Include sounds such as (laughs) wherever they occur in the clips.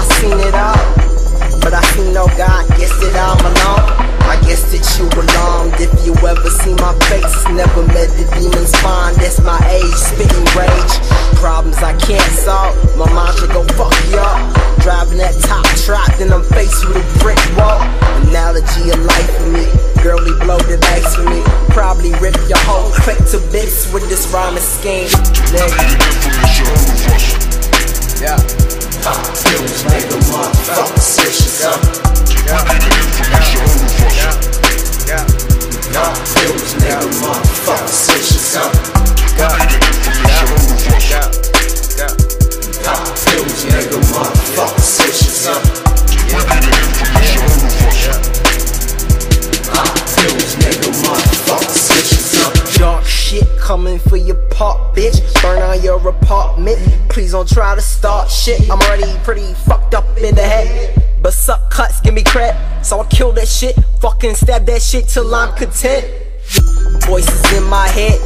I seen it all. But I see no God, guess that I'm alone. I guess that you alarmed if you ever see my face. Never met the demon's fine, that's my age. Spitting rage, problems I can't solve. My mantra go fuck y'all. Driving that top trap, then I'm faced with a brick wall. Analogy of life for me. Girlie blow the dice for me. Probably rip your whole clique to bits with this rhyming scheme. Yeah. Pills, nigga, motherfucker, switches up. Yeah. Pills, nigga, motherfucker, switches up. Pills, nigga, motherfucker, bitch. Burn on your apartment. Please don't try to start shit. I'm already pretty fucked up in the head. But suck cuts, give me crap. So I kill that shit. Fucking stab that shit till I'm content. Voices in my head.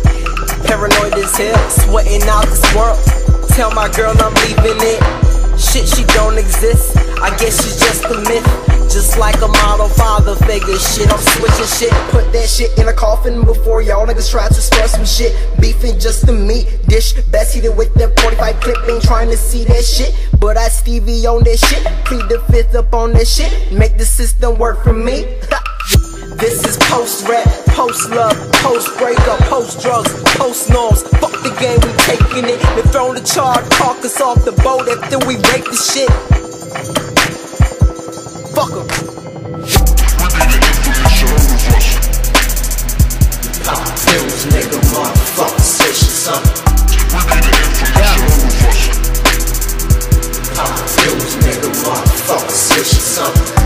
Paranoid as hell. Sweating out this world. Tell my girl I'm leaving it. Shit, she don't exist. I guess she's just a myth. Just like a model father figure. Shit, I'm switching shit. Put that shit in a coffin before y'all niggas try to start some shit. Beefing just a meat dish. Best eat it with that 45 clip. Ain't trying to see that shit. But I Stevie on that shit. Plead the fifth up on that shit. Make the system work for me. (laughs) This is post rap, post love, post breakup, post drugs, post norms. Fuck the game, we taking it. Then throwing the charred carcass off the boat after we rape the shit. Fuck 'em. Pills, nigga, motherfucker, switches up. Pills, nigga, motherfucker, switches up.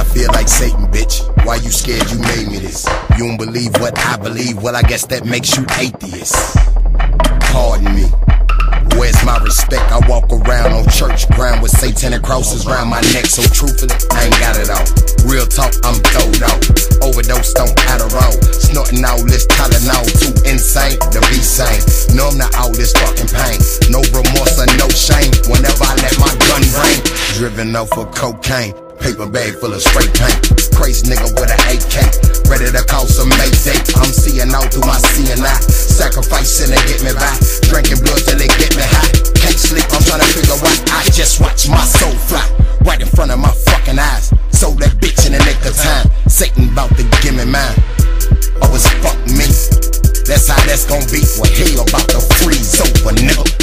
I feel like Satan, bitch. Why you scared you made me this? You don't believe what I believe? Well, I guess that makes you atheist. Pardon me. Where's my respect? I walk around on church ground with satanic crosses around my neck. So truthfully, I ain't got it all. Real talk, I'm throwed out. Overdosed on Adderall. Snorting all this Tylenol. Too insane to be sane. No, I'm not all this fucking pain. No remorse or no shame. Whenever I let my gun ring. Driven off of cocaine. Paper bag full of straight paint. Crazy nigga with an AK. Ready to call some Mayday. I'm seeing out through my seeing eye. Sacrificing to get me by. Drinking blood till it get me high. Can't sleep, I'm trying to figure why. I just watch my soul fly. Right in front of my fucking eyes. Sold that bitch in the nick of time. Satan bout to give me mine. Oh, it's fuck me. That's how that's gonna be. Well, hell about to freeze over, nigga.